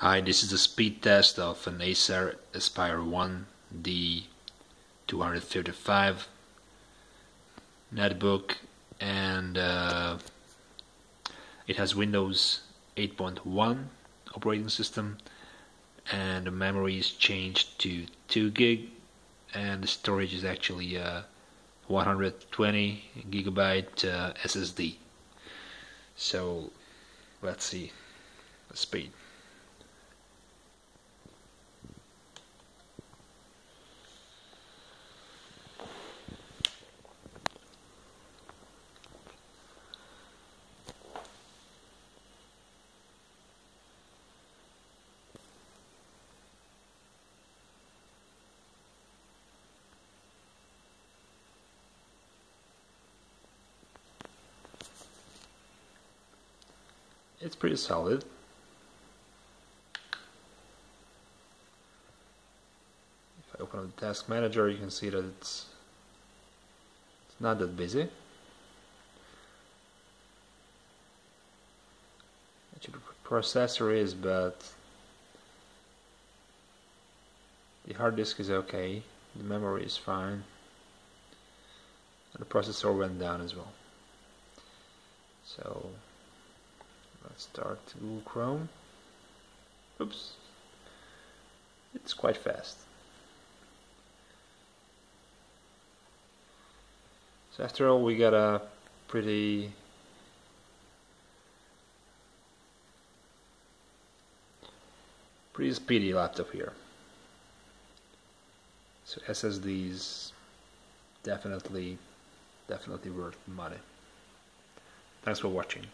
Hi, this is a speed test of an Acer Aspire 1 D255 netbook and uh, it has Windows 8.1 operating system and the memory is changed to 2 gig and the storage is actually uh, 120 gigabyte uh, SSD so let's see the speed it's pretty solid. If I open up the task manager you can see that it's it's not that busy. Actually the processor is but the hard disk is okay. The memory is fine. And the processor went down as well. So start Google Chrome. Oops. It's quite fast. So after all, we got a pretty pretty speedy laptop here. So SSDs definitely definitely worth money. Thanks for watching.